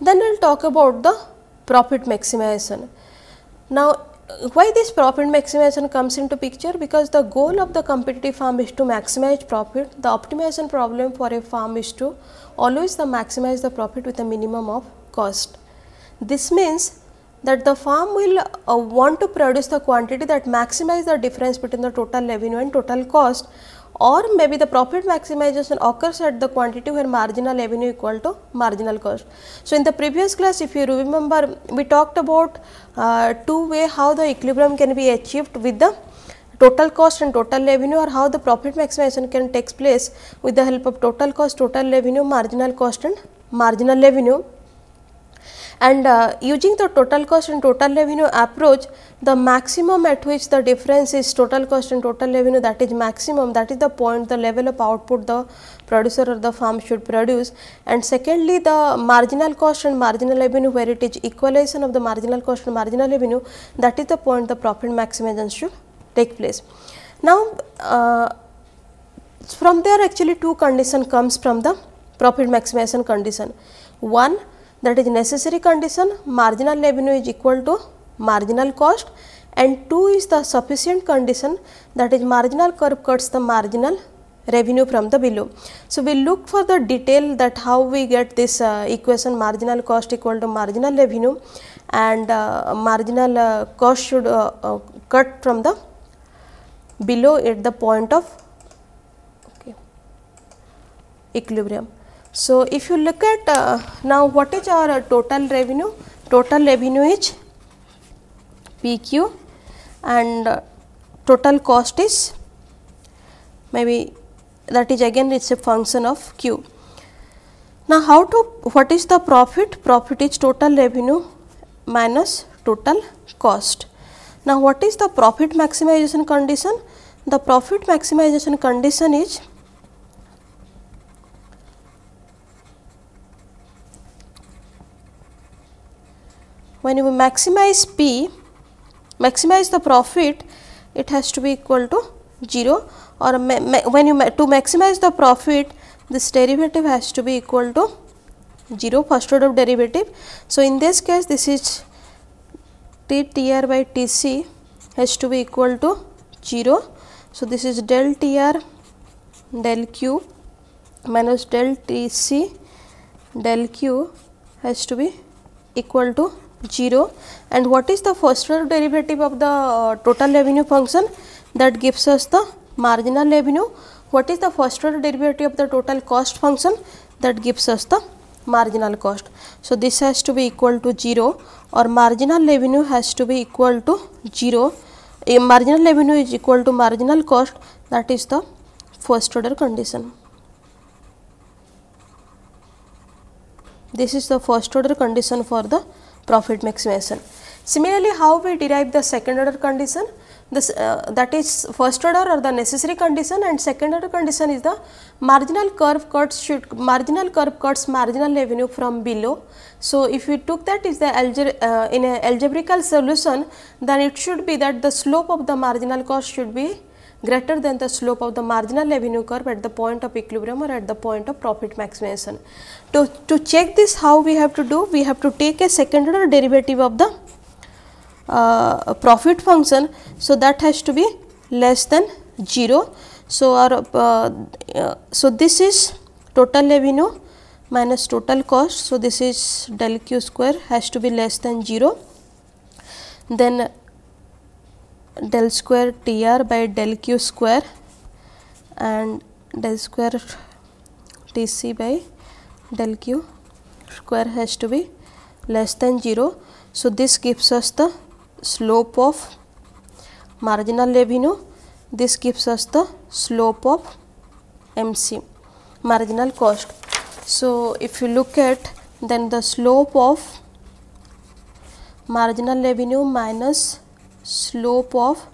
Then we will talk about the profit maximization. Now, why this profit maximization comes into picture? Because the goal of the competitive farm is to maximize profit. The optimization problem for a farm is to always the maximize the profit with a minimum of cost. This means that the farm will uh, want to produce the quantity that maximize the difference between the total revenue and total cost or maybe the profit maximization occurs at the quantity where marginal revenue equal to marginal cost. So, in the previous class if you remember we talked about uh, two way how the equilibrium can be achieved with the total cost and total revenue or how the profit maximization can takes place with the help of total cost, total revenue, marginal cost and marginal revenue and uh, using the total cost and total revenue approach the maximum at which the difference is total cost and total revenue that is maximum that is the point the level of output the producer or the farm should produce and secondly the marginal cost and marginal revenue where it is equalization of the marginal cost and marginal revenue that is the point the profit maximization should take place. Now, uh, from there actually two condition comes from the profit maximization condition. One that is necessary condition marginal revenue is equal to marginal cost and 2 is the sufficient condition that is marginal curve cuts the marginal revenue from the below. So, we look for the detail that how we get this uh, equation marginal cost equal to marginal revenue and uh, marginal uh, cost should uh, uh, cut from the below at the point of okay, equilibrium. So, if you look at uh, now what is our uh, total revenue? Total revenue is PQ and uh, total cost is maybe that is again it is a function of Q. Now, how to what is the profit? Profit is total revenue minus total cost. Now, what is the profit maximization condition? The profit maximization condition is when you maximize P, maximize the profit, it has to be equal to 0 or when you to maximize the profit, this derivative has to be equal to 0 first order derivative. So, in this case this is T T R by T C has to be equal to 0. So, this is del T R del Q minus del T C del Q has to be equal to 0 and what is the first order derivative of the uh, total revenue function? That gives us the marginal revenue. What is the first order derivative of the total cost function? That gives us the marginal cost. So this has to be equal to 0 or marginal revenue has to be equal to 0 a marginal revenue is equal to marginal cost. That is the first order condition. This is the first order condition for the profit maximization. Similarly, how we derive the second order condition? This, uh, that is first order or the necessary condition and second order condition is the marginal curve cuts should marginal curve cuts marginal revenue from below. So, if we took that is the algebra uh, in a algebraical solution then it should be that the slope of the marginal cost should be greater than the slope of the marginal revenue curve at the point of equilibrium or at the point of profit maximization. To, to check this how we have to do? We have to take a second order derivative of the uh, profit function. So, that has to be less than 0. So, our uh, uh, so this is total revenue minus total cost. So, this is del q square has to be less than 0. Then del square T r by del q square and del square T c by del q square has to be less than 0. So, this gives us the slope of marginal revenue, this gives us the slope of MC marginal cost. So, if you look at then the slope of marginal revenue minus slope of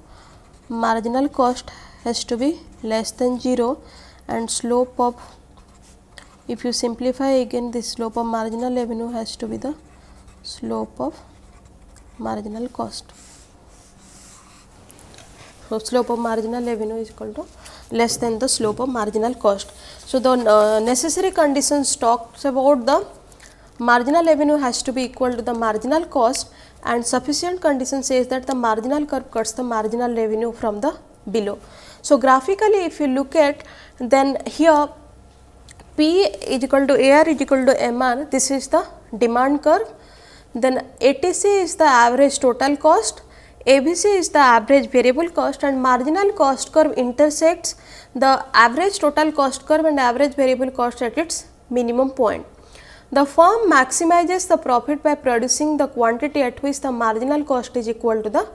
marginal cost has to be less than 0 and slope of if you simplify again the slope of marginal revenue has to be the slope of marginal cost. So, slope of marginal revenue is equal to less than the slope of marginal cost. So, the uh, necessary conditions talks about the marginal revenue has to be equal to the marginal cost and sufficient condition says that the marginal curve cuts the marginal revenue from the below. So, graphically if you look at then here P is equal to AR is equal to MR this is the demand curve then ATC is the average total cost AVC is the average variable cost and marginal cost curve intersects the average total cost curve and average variable cost at its minimum point. The firm maximizes the profit by producing the quantity at which the marginal cost is equal to the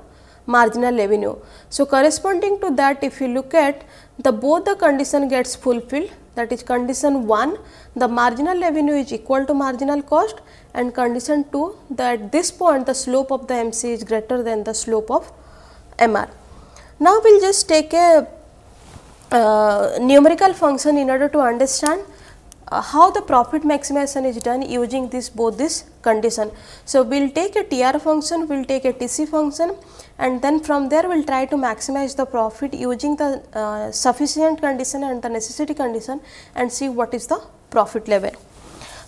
marginal revenue. So, corresponding to that if you look at the both the condition gets fulfilled that is condition 1 the marginal revenue is equal to marginal cost and condition 2 that at this point the slope of the MC is greater than the slope of MR. Now, we will just take a uh, numerical function in order to understand uh, how the profit maximization is done using this both this condition. So, we will take a TR function, we will take a TC function and then from there we will try to maximize the profit using the uh, sufficient condition and the necessity condition and see what is the profit level.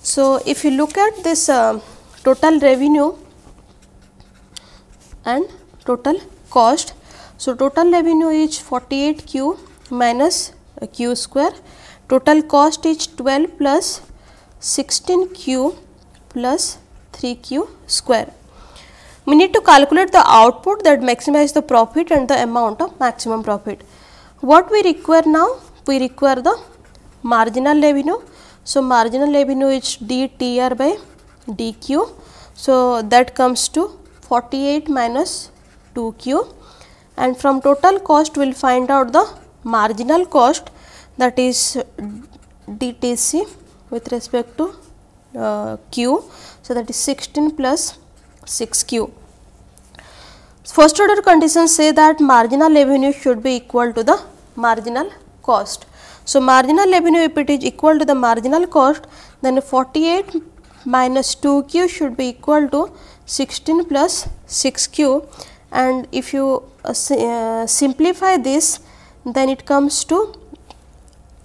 So, if you look at this uh, total revenue and total cost. So, total revenue is 48 q minus q square total cost is 12 plus 16 q plus 3 q square. We need to calculate the output that maximize the profit and the amount of maximum profit. What we require now? We require the marginal revenue. So, marginal revenue is dTR by dQ. So, that comes to 48 minus 2Q and from total cost we will find out the marginal cost that is DTC with respect to uh, Q. So, that is 16 plus 6Q. First order conditions say that marginal revenue should be equal to the marginal cost. So, marginal revenue if it is equal to the marginal cost then 48 minus 2q should be equal to 16 plus 6q and if you uh, uh, simplify this then it comes to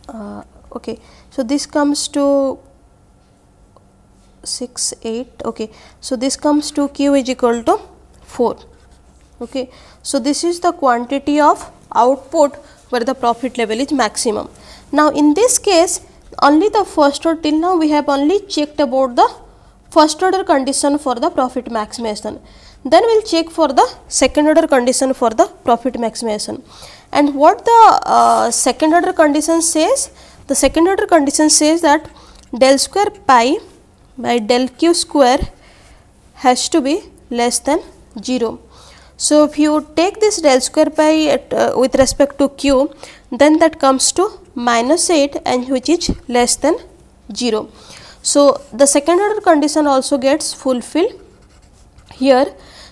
uh, okay. So, this comes to 6 8 okay. So, this comes to q is equal to 4 okay. So, this is the quantity of output where the profit level is maximum. Now, in this case only the first order till now we have only checked about the first order condition for the profit maximization. Then we will check for the second order condition for the profit maximization. And what the uh, second order condition says? The second order condition says that del square pi by del q square has to be less than 0. So, if you take this del square pi at, uh, with respect to q, then that comes to minus 8 and which is less than 0. So, the second order condition also gets fulfilled here.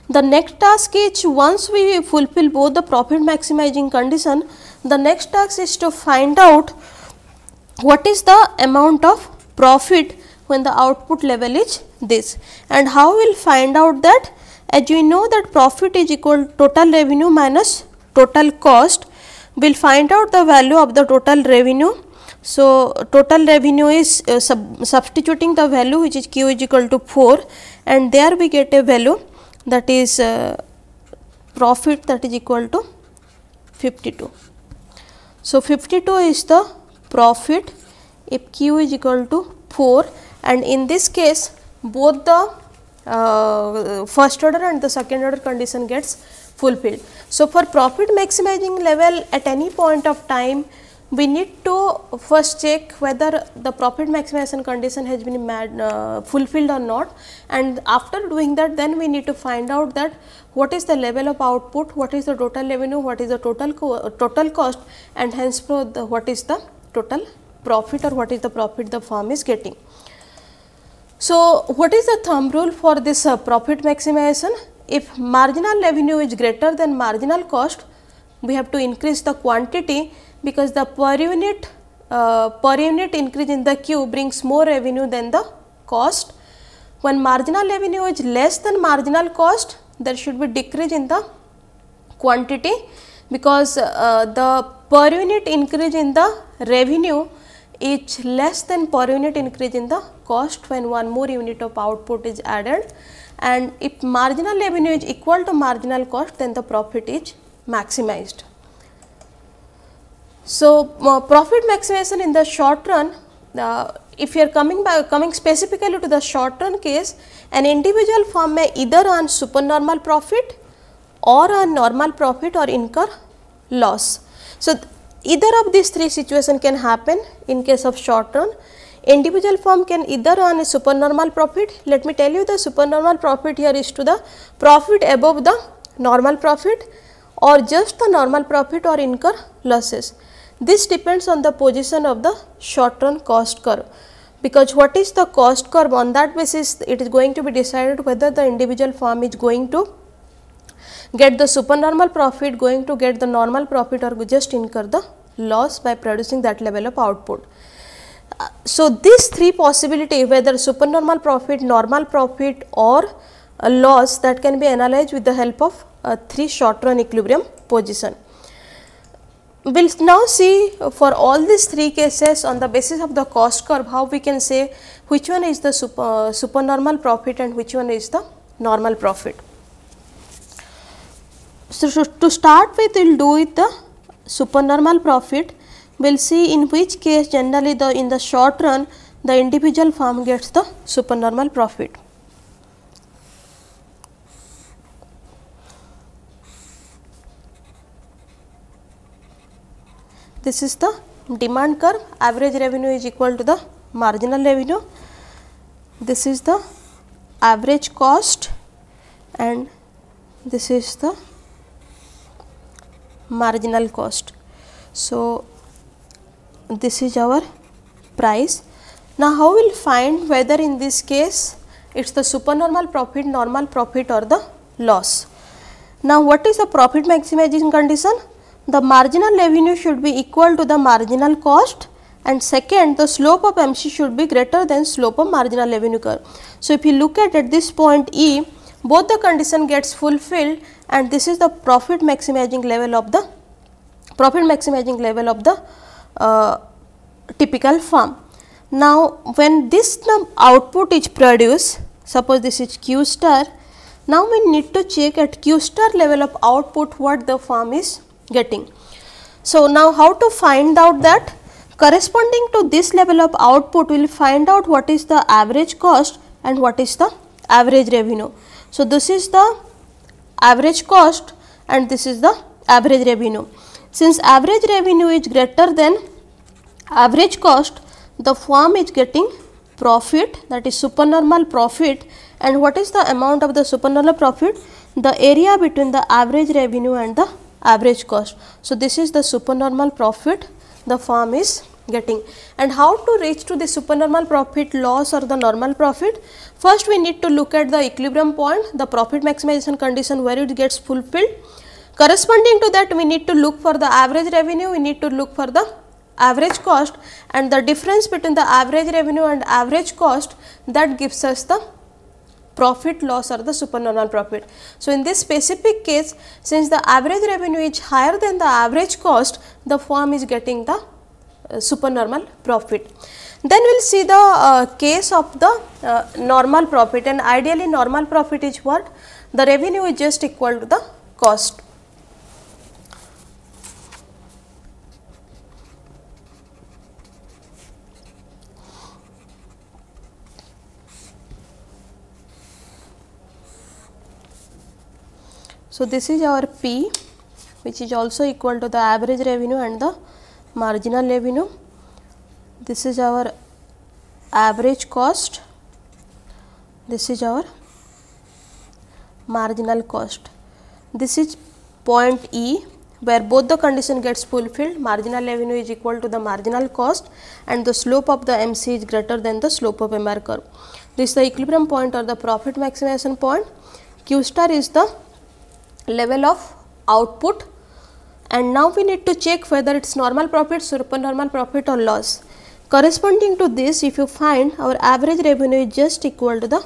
The next task is once we fulfill both the profit maximizing condition, the next task is to find out what is the amount of profit when the output level is this. And how we will find out that? As we know that profit is equal total revenue minus total cost we will find out the value of the total revenue. So, total revenue is uh, sub substituting the value which is q is equal to 4 and there we get a value that is uh, profit that is equal to 52. So, 52 is the profit if q is equal to 4 and in this case both the uh, first order and the second order condition gets fulfilled. So, for profit maximizing level at any point of time we need to first check whether the profit maximization condition has been mad, uh, fulfilled or not and after doing that then we need to find out that what is the level of output, what is the total revenue, what is the total co total cost and henceforth the, what is the total profit or what is the profit the firm is getting. So, what is the thumb rule for this uh, profit maximization? If marginal revenue is greater than marginal cost, we have to increase the quantity because the per unit uh, per unit increase in the Q brings more revenue than the cost. When marginal revenue is less than marginal cost, there should be decrease in the quantity because uh, the per unit increase in the revenue is less than per unit increase in the cost when one more unit of output is added and if marginal revenue is equal to marginal cost then the profit is maximized. So, uh, profit maximization in the short run uh, if you are coming by coming specifically to the short run case an individual firm may either earn supernormal profit or a normal profit or incur loss. So, either of these three situations can happen in case of short run. Individual firm can either earn a supernormal profit. Let me tell you the supernormal profit here is to the profit above the normal profit or just the normal profit or incur losses. This depends on the position of the short run cost curve because what is the cost curve on that basis it is going to be decided whether the individual firm is going to get the supernormal profit, going to get the normal profit or just incur the loss by producing that level of output. Uh, so, these three possibility whether supernormal profit, normal profit or a loss that can be analyzed with the help of uh, three short run equilibrium position. We will now see for all these three cases on the basis of the cost curve how we can say which one is the super, supernormal profit and which one is the normal profit. So, to start with we will do with the supernormal profit we will see in which case generally the in the short run the individual firm gets the supernormal profit. This is the demand curve average revenue is equal to the marginal revenue. This is the average cost and this is the marginal cost. So, this is our price. Now, how we will find whether in this case it is the supernormal profit, normal profit or the loss. Now, what is the profit maximizing condition? The marginal revenue should be equal to the marginal cost and second the slope of MC should be greater than slope of marginal revenue curve. So, if you look at at this point E both the condition gets fulfilled and this is the profit maximizing level of the profit maximizing level of the uh, typical firm. Now, when this output is produced, suppose this is Q star, now we need to check at Q star level of output what the firm is getting. So, now how to find out that corresponding to this level of output we will find out what is the average cost and what is the average revenue. So, this is the average cost and this is the average revenue. Since average revenue is greater than average cost, the firm is getting profit that is supernormal profit and what is the amount of the supernormal profit? The area between the average revenue and the average cost. So, this is the supernormal profit the firm is getting. And how to reach to the supernormal profit loss or the normal profit? First we need to look at the equilibrium point the profit maximization condition where it gets fulfilled. Corresponding to that we need to look for the average revenue we need to look for the average cost. And the difference between the average revenue and average cost that gives us the profit loss or the supernormal profit. So, in this specific case since the average revenue is higher than the average cost the firm is getting the uh, supernormal profit. Then we will see the uh, case of the uh, normal profit and ideally normal profit is what? The revenue is just equal to the cost. So, this is our P which is also equal to the average revenue and the marginal revenue. This is our average cost, this is our marginal cost. This is point E where both the condition gets fulfilled marginal revenue is equal to the marginal cost and the slope of the MC is greater than the slope of MR curve. This is the equilibrium point or the profit maximization point. Q star is the level of output and now we need to check whether it is normal profit, supernormal profit or loss. Corresponding to this if you find our average revenue is just equal to the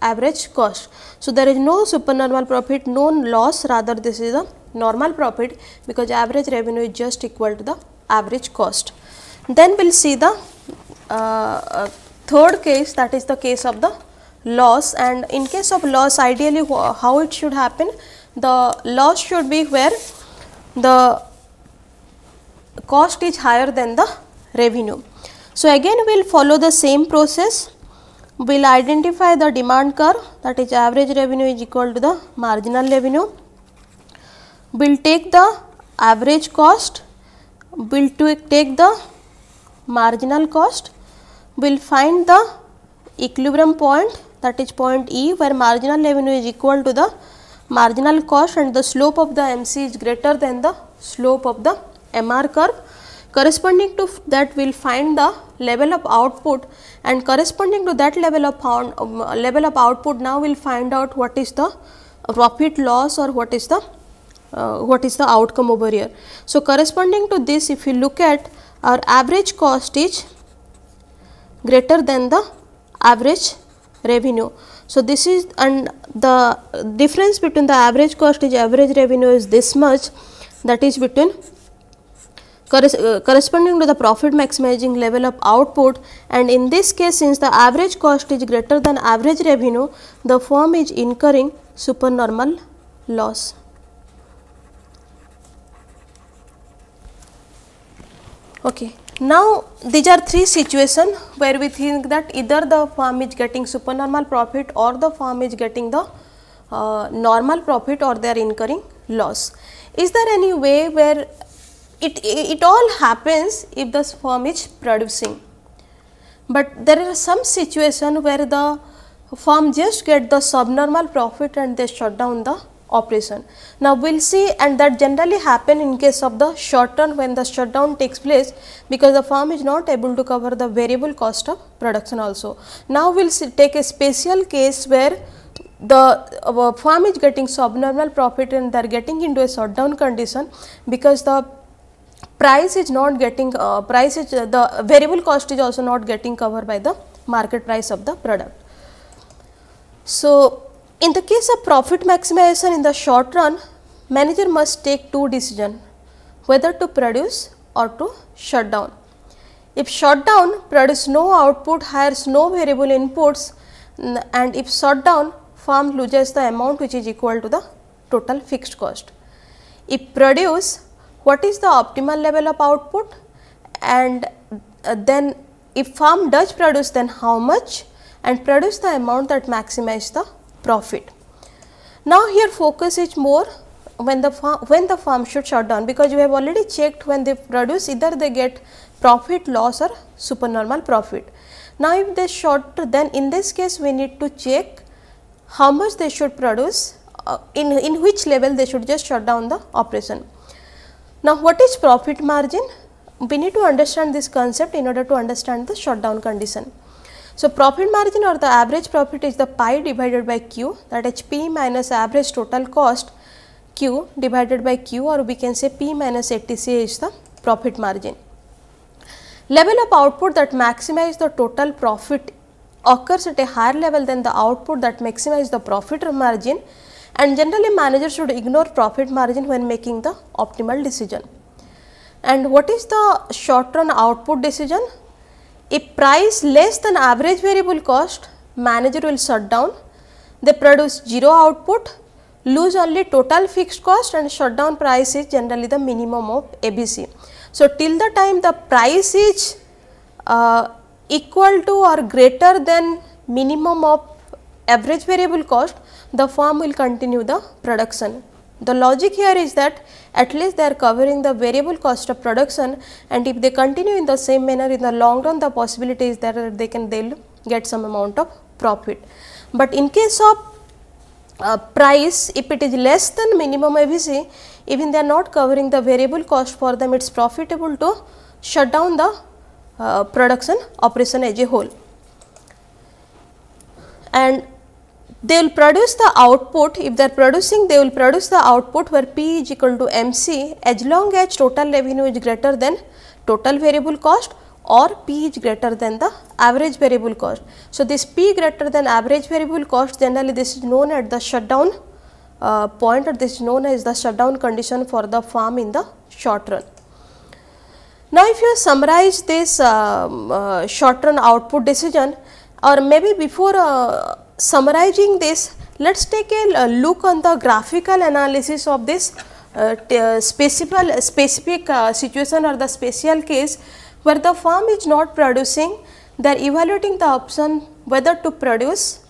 average cost. So, there is no supernormal profit, no loss rather this is the normal profit because average revenue is just equal to the average cost. Then we will see the uh, uh, third case that is the case of the loss and in case of loss ideally how it should happen the loss should be where the cost is higher than the revenue. So, again we will follow the same process we will identify the demand curve that is average revenue is equal to the marginal revenue. We will take the average cost, we will take the marginal cost, we will find the equilibrium point that is point E where marginal revenue is equal to the marginal cost and the slope of the MC is greater than the slope of the MR curve. Corresponding to that we will find the level of output and corresponding to that level of pound, um, level of output now we will find out what is the profit loss or what is the uh, what is the outcome over here. So, corresponding to this if you look at our average cost is greater than the average revenue. So, this is and the difference between the average cost is average revenue is this much that is between uh, corresponding to the profit maximizing level of output and in this case since the average cost is greater than average revenue the firm is incurring supernormal loss. Okay. Now, these are three situations where we think that either the firm is getting supernormal profit or the firm is getting the uh, normal profit or they are incurring loss. Is there any way where it, it all happens if the firm is producing, but there are some situation where the firm just get the subnormal profit and they shut down the operation. Now, we will see and that generally happen in case of the short run when the shutdown takes place because the firm is not able to cover the variable cost of production also. Now, we will take a special case where the uh, firm is getting subnormal profit and they are getting into a shutdown condition because the price is not getting uh, price is uh, the variable cost is also not getting covered by the market price of the product. So, in the case of profit maximization in the short run, manager must take two decisions whether to produce or to shut down. If shut down, produce no output, hires no variable inputs and if shut down, firm loses the amount which is equal to the total fixed cost. If produce, what is the optimal level of output and uh, then if firm does produce then how much and produce the amount that maximize the profit. Now, here focus is more when the farm, when the farm should shut down because you have already checked when they produce either they get profit loss or supernormal profit. Now, if they short then in this case we need to check how much they should produce uh, in, in which level they should just shut down the operation. Now, what is profit margin? We need to understand this concept in order to understand the shutdown condition. So, profit margin or the average profit is the pi divided by q that is p minus average total cost q divided by q or we can say p minus ATC is the profit margin. Level of output that maximize the total profit occurs at a higher level than the output that maximize the profit margin and generally manager should ignore profit margin when making the optimal decision. And what is the short run output decision? If price less than average variable cost, manager will shut down. They produce zero output, lose only total fixed cost and shut down price is generally the minimum of AVC. So, till the time the price is uh, equal to or greater than minimum of average variable cost, the firm will continue the production. The logic here is that at least they are covering the variable cost of production and if they continue in the same manner in the long run the possibility is that they can they will get some amount of profit. But in case of uh, price if it is less than minimum AVC even they are not covering the variable cost for them it is profitable to shut down the uh, production operation as a whole. And they will produce the output if they are producing they will produce the output where P is equal to MC as long as total revenue is greater than total variable cost or P is greater than the average variable cost. So, this P greater than average variable cost generally this is known as the shutdown uh, point or this is known as the shutdown condition for the farm in the short run. Now, if you summarize this um, uh, short run output decision or maybe before uh, summarizing this, let us take a look on the graphical analysis of this uh, uh specific, specific uh, situation or the special case where the firm is not producing, they are evaluating the option whether to produce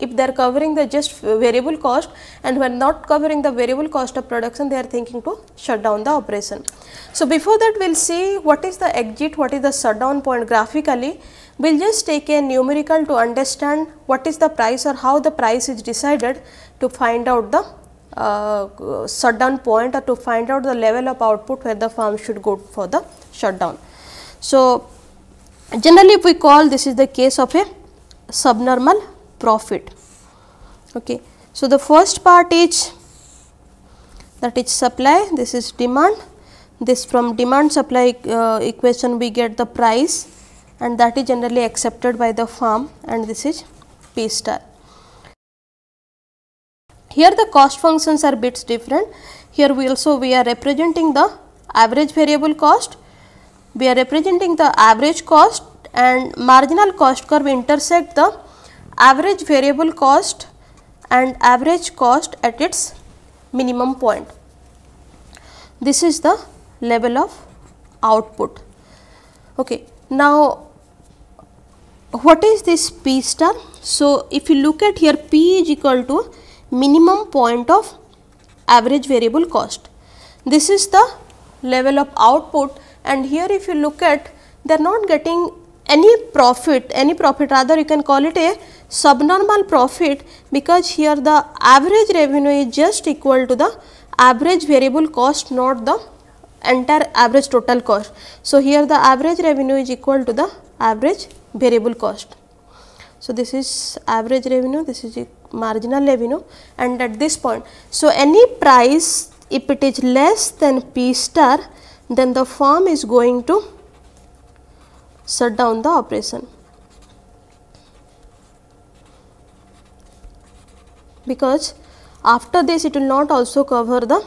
if they are covering the just variable cost and when not covering the variable cost of production they are thinking to shut down the operation. So, before that we will see what is the exit, what is the shutdown point graphically, we will just take a numerical to understand what is the price or how the price is decided to find out the uh, shutdown point or to find out the level of output where the firm should go for the shutdown. So, generally if we call this is the case of a subnormal profit. Okay. So, the first part is that is supply, this is demand, this from demand supply uh, equation we get the price and that is generally accepted by the firm and this is P star. Here the cost functions are bits different. Here we also we are representing the average variable cost, we are representing the average cost and marginal cost curve intersect the average variable cost and average cost at its minimum point. This is the level of output. Okay. Now, what is this P star? So, if you look at here P is equal to minimum point of average variable cost. This is the level of output and here if you look at they are not getting any profit, any profit rather you can call it a subnormal profit because here the average revenue is just equal to the average variable cost not the entire average total cost. So, here the average revenue is equal to the average variable cost. So, this is average revenue, this is marginal revenue and at this point. So, any price if it is less than P star then the firm is going to shut down the operation. Because after this it will not also cover the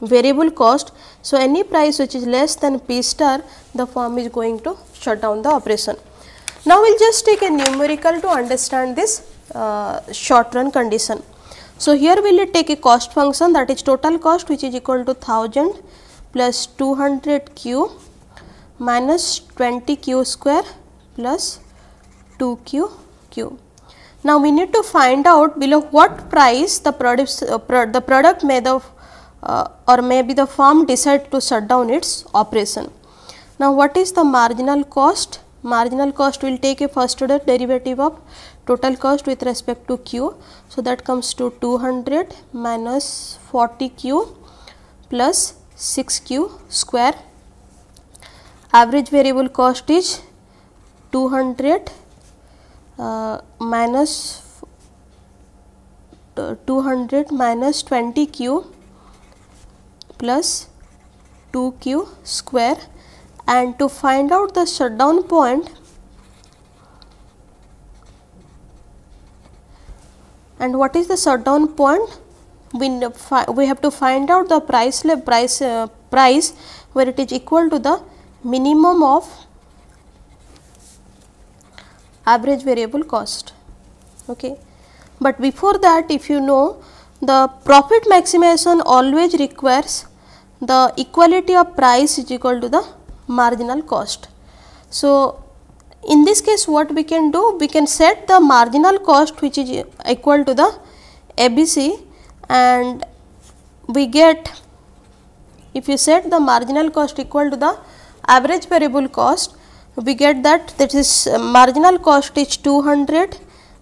variable cost. So, any price which is less than P star the firm is going to shut down the operation. Now, we will just take a numerical to understand this uh, short run condition. So, here we will take a cost function that is total cost which is equal to 1000 plus 200 q minus 20 q square plus 2 q q. Now, we need to find out below what price the product, uh, pro the product may of uh, or maybe the firm decide to shut down its operation. Now, what is the marginal cost? marginal cost will take a first order derivative of total cost with respect to q. So, that comes to 200 minus 40 q plus 6 q square. Average variable cost is 200 uh, minus 200 minus 20 q plus 2 q square. And to find out the shutdown point and what is the shutdown point? We, we have to find out the price price uh, price where it is equal to the minimum of average variable cost okay but before that if you know the profit maximization always requires the equality of price is equal to the marginal cost. So, in this case what we can do? We can set the marginal cost which is equal to the AVC and we get if you set the marginal cost equal to the average variable cost we get that that is uh, marginal cost is 200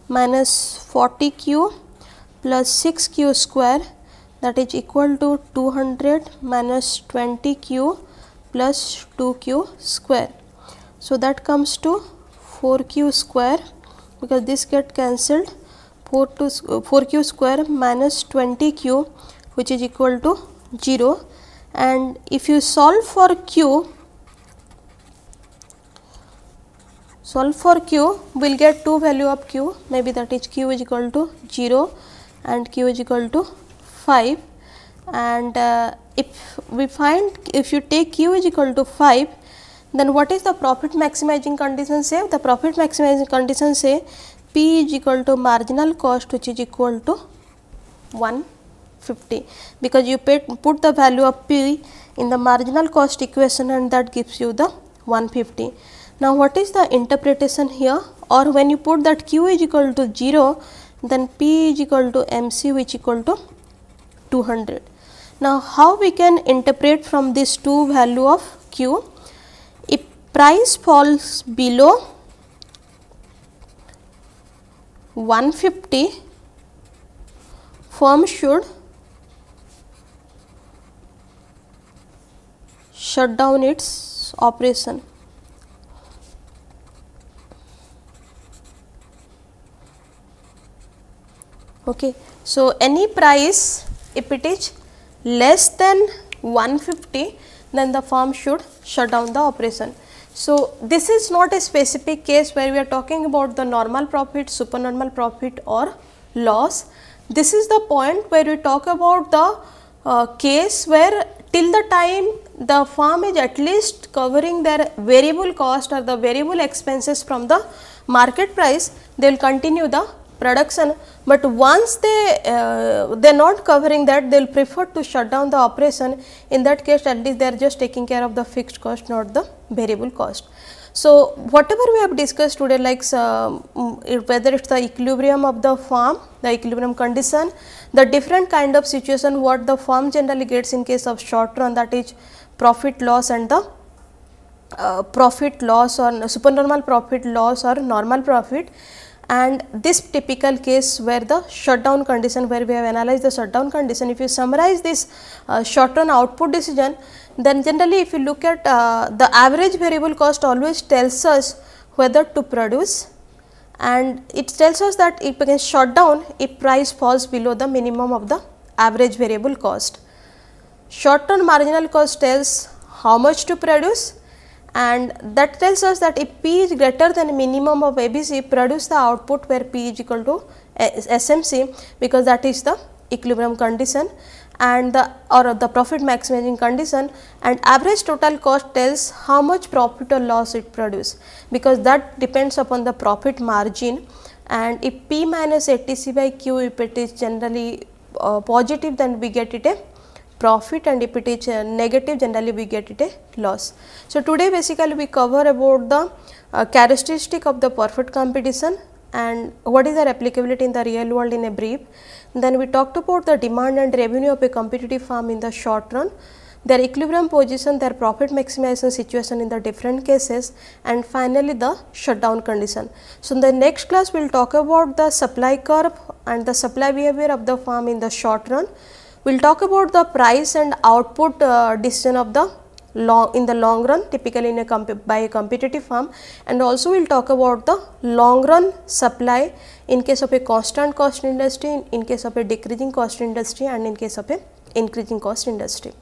minus 40 q plus 6 q square that is equal to 200 minus 20 q plus 2q square. So, that comes to 4q square because this get cancelled 4 to uh, 4q square minus 20q which is equal to 0 and if you solve for q solve for q we will get two value of q. Maybe that is q is equal to 0 and q is equal to 5 and uh, if we find if you take q is equal to 5 then what is the profit maximizing condition say? The profit maximizing condition say p is equal to marginal cost which is equal to 150 because you put put the value of p in the marginal cost equation and that gives you the 150 now what is the interpretation here? Or when you put that q is equal to 0 then p is equal to mc which equal to 200 now how we can interpret from this two value of q? If price falls below 150 firm should shut down its operation. Okay. So, any price if it is less than 150 then the firm should shut down the operation. So, this is not a specific case where we are talking about the normal profit, supernormal profit or loss. This is the point where we talk about the uh, case where till the time the firm is at least covering their variable cost or the variable expenses from the market price, they will continue the production, but once they uh, they are not covering that they will prefer to shut down the operation in that case at least they are just taking care of the fixed cost not the variable cost. So, whatever we have discussed today like uh, whether it is the equilibrium of the firm, the equilibrium condition, the different kind of situation what the firm generally gets in case of short run that is profit loss and the uh, profit loss or supernormal profit loss or normal profit and this typical case where the shutdown condition where we have analyzed the shutdown condition if you summarize this uh, short run output decision then generally if you look at uh, the average variable cost always tells us whether to produce and it tells us that it can shut down if price falls below the minimum of the average variable cost. Short run marginal cost tells how much to produce and that tells us that if P is greater than minimum of AVC produce the output where P is equal to SMC because that is the equilibrium condition and the or the profit maximizing condition. And average total cost tells how much profit or loss it produce because that depends upon the profit margin. And if P minus ATC by Q if it is generally uh, positive then we get it a profit and if it is uh, negative generally we get it a loss. So, today basically we cover about the uh, characteristic of the perfect competition and what is their applicability in the real world in a brief. Then we talked about the demand and revenue of a competitive firm in the short run, their equilibrium position, their profit maximization situation in the different cases and finally the shutdown condition. So, in the next class we will talk about the supply curve and the supply behavior of the firm in the short run we will talk about the price and output uh, decision of the long in the long run typically in a by a competitive firm and also we will talk about the long run supply in case of a constant cost industry, in, in case of a decreasing cost industry and in case of a increasing cost industry.